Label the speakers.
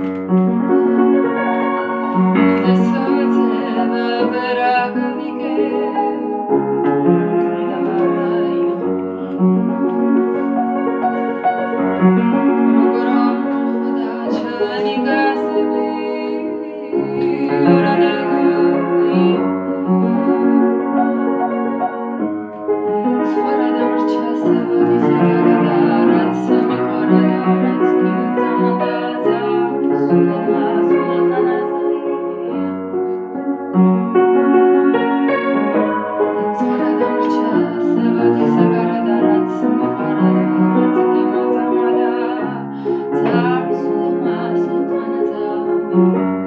Speaker 1: This hotel, but I could Música